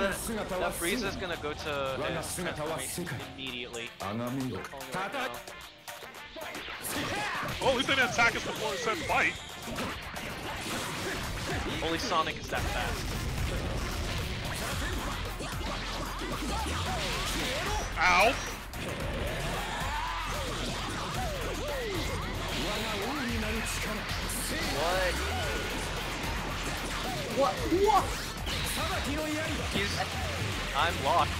gonna is gonna go to uh, his immediately. Oh, he's gonna attack us before he said fight. Only Sonic is that fast. Ow! What? What? What? He's. I'm locked.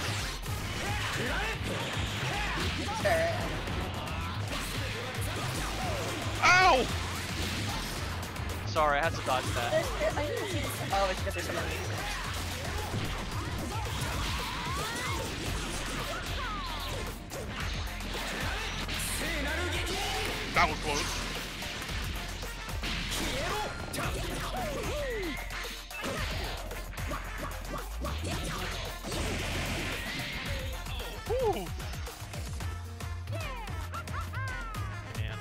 Ow! Sorry, I had to dodge that. Oh, it's because there's some enemies. That was close. Whew. Man.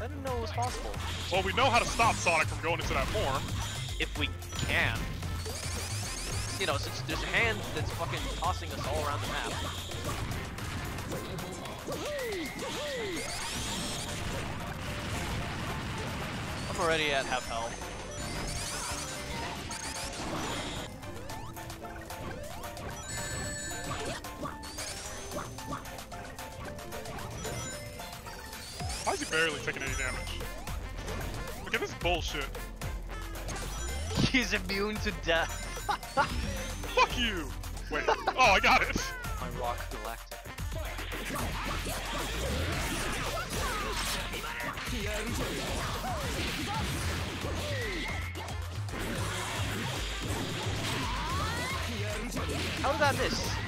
I didn't know it was possible. Well, we know how to stop Sonic from going into that form. If we can. You know, since there's a hand that's fucking tossing us all around the map. I'm already at half health. Taking any damage? Look at this bullshit. He's immune to death. Fuck you! Wait. Oh, I got it. My rock galactic. How did I miss?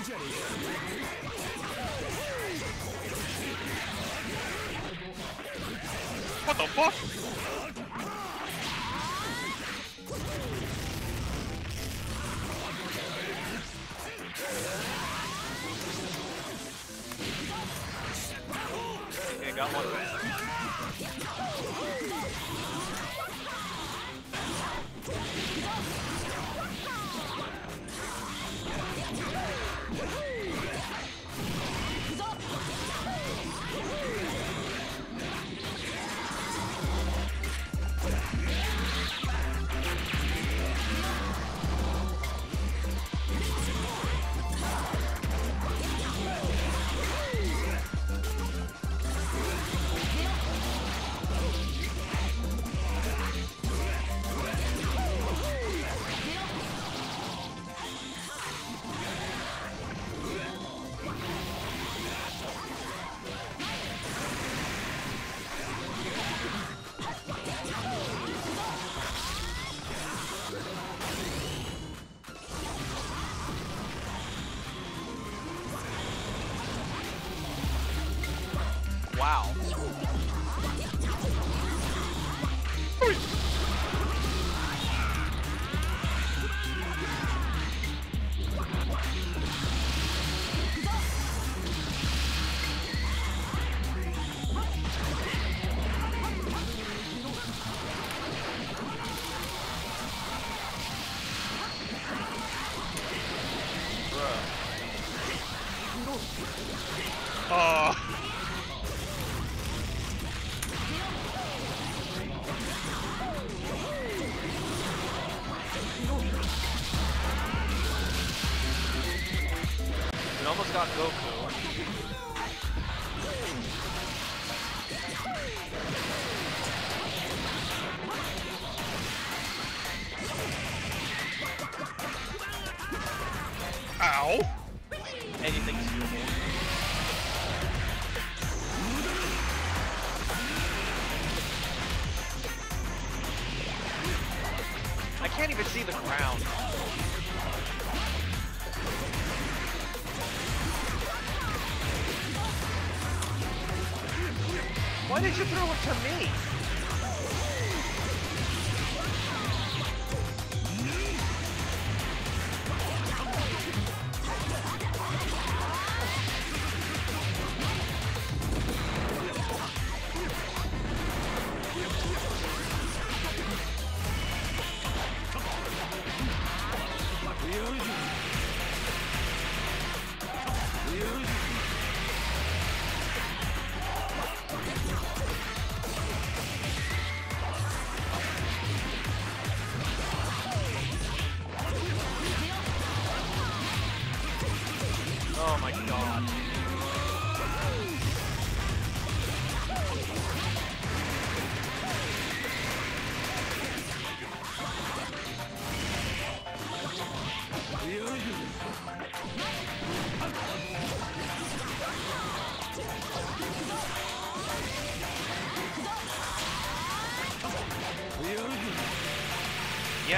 What the fuck? Got one. Wow. Uh. Almost got Goku. Ow. Anything's doable. I can't even see the ground. Why did you throw it to me?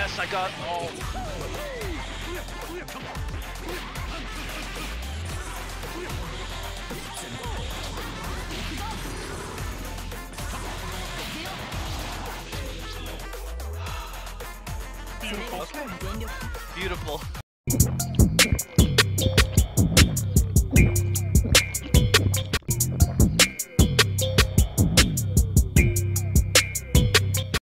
Yes, I got. Oh. Beautiful. Beautiful.